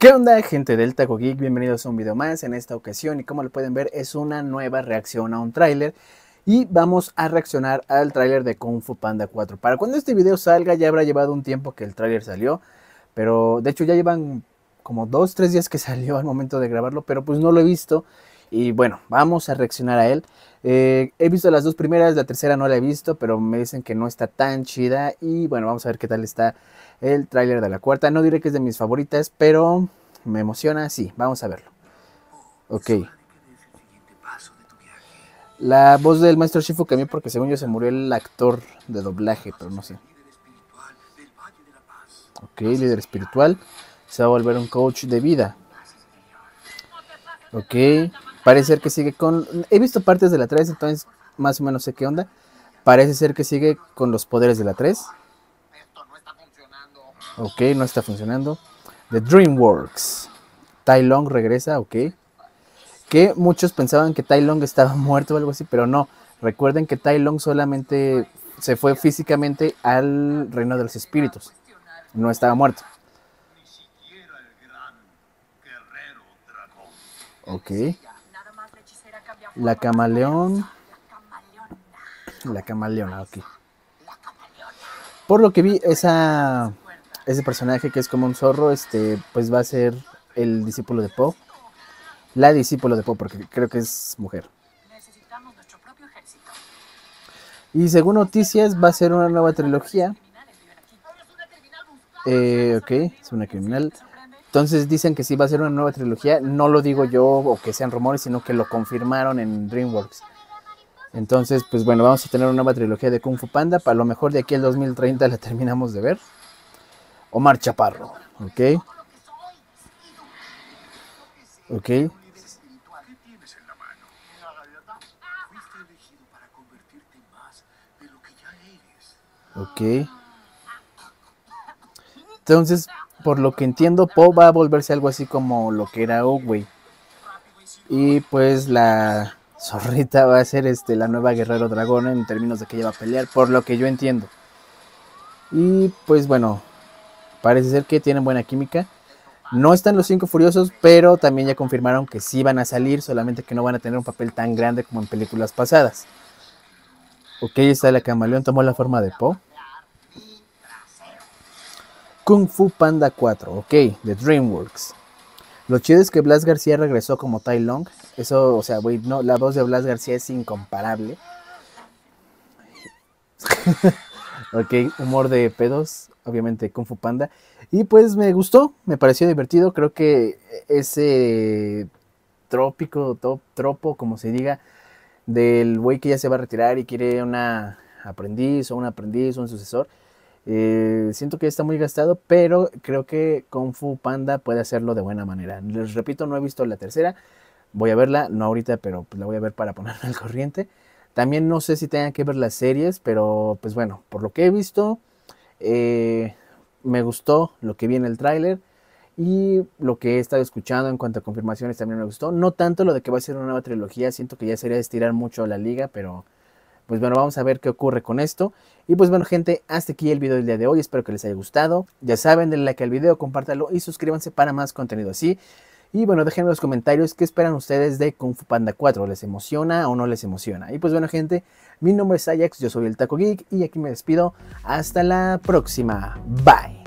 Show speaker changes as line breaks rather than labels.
¿Qué onda gente del Taco Geek? Bienvenidos a un video más en esta ocasión y como lo pueden ver es una nueva reacción a un tráiler y vamos a reaccionar al tráiler de Kung Fu Panda 4. Para cuando este video salga ya habrá llevado un tiempo que el tráiler salió, pero de hecho ya llevan como 2-3 días que salió al momento de grabarlo, pero pues no lo he visto y bueno, vamos a reaccionar a él. Eh, he visto las dos primeras, la tercera no la he visto, pero me dicen que no está tan chida y bueno, vamos a ver qué tal está el tráiler de la cuarta. No diré que es de mis favoritas, pero me emociona, sí, vamos a verlo. Ok. La voz del maestro Shifu cambió porque según yo se murió el actor de doblaje, pero no sé. Ok, líder espiritual. Se va a volver un coach de vida. Ok. Parece ser que sigue con... He visto partes de la 3, entonces más o menos sé qué onda. Parece ser que sigue con los poderes de la 3. Ok, no está funcionando. The DreamWorks. Tai Long regresa, ok. Que muchos pensaban que Tai Long estaba muerto o algo así, pero no. Recuerden que Tai Long solamente se fue físicamente al reino de los espíritus. No estaba muerto. Ok. La camaleón. La camaleona, ok. Por lo que vi, esa ese personaje que es como un zorro, este, pues va a ser el discípulo de Poe. La discípulo de Poe, porque creo que es mujer. Y según noticias, va a ser una nueva trilogía. Eh, ok, es una criminal. Entonces dicen que sí va a ser una nueva trilogía. No lo digo yo o que sean rumores, sino que lo confirmaron en DreamWorks. Entonces, pues bueno, vamos a tener una nueva trilogía de Kung Fu Panda. Para lo mejor de aquí al 2030 la terminamos de ver. Omar Chaparro, ¿ok? ¿Ok? Ok. Entonces, por lo que entiendo, Po va a volverse algo así como lo que era Oogway. Y pues la zorrita va a ser este, la nueva guerrero dragón en términos de que ella va a pelear, por lo que yo entiendo. Y pues bueno, Parece ser que tienen buena química. No están los cinco furiosos, pero también ya confirmaron que sí van a salir, solamente que no van a tener un papel tan grande como en películas pasadas. Ok, está la camaleón, tomó la forma de Po. Kung Fu Panda 4, ok, de DreamWorks. Lo chido es que Blas García regresó como Tai Long. Eso, o sea, güey, no, la voz de Blas García es incomparable. ok, humor de pedos, obviamente Kung Fu Panda. Y pues me gustó, me pareció divertido. Creo que ese trópico, top, tropo, como se diga, del güey que ya se va a retirar y quiere una aprendiz o un aprendiz o un sucesor. Eh, siento que está muy gastado, pero creo que Kung Fu Panda puede hacerlo de buena manera. Les repito, no he visto la tercera. Voy a verla, no ahorita, pero la voy a ver para ponerme al corriente. También no sé si tengan que ver las series, pero pues bueno, por lo que he visto, eh, me gustó lo que vi en el tráiler y lo que he estado escuchando en cuanto a confirmaciones también me gustó. No tanto lo de que va a ser una nueva trilogía, siento que ya sería estirar mucho la liga, pero pues bueno, vamos a ver qué ocurre con esto. Y pues bueno, gente, hasta aquí el video del día de hoy. Espero que les haya gustado. Ya saben, denle like al video, compártanlo y suscríbanse para más contenido así. Y bueno, déjenme en los comentarios qué esperan ustedes de Kung Fu Panda 4. ¿Les emociona o no les emociona? Y pues bueno, gente, mi nombre es Ajax, yo soy el Taco Geek y aquí me despido. Hasta la próxima. Bye.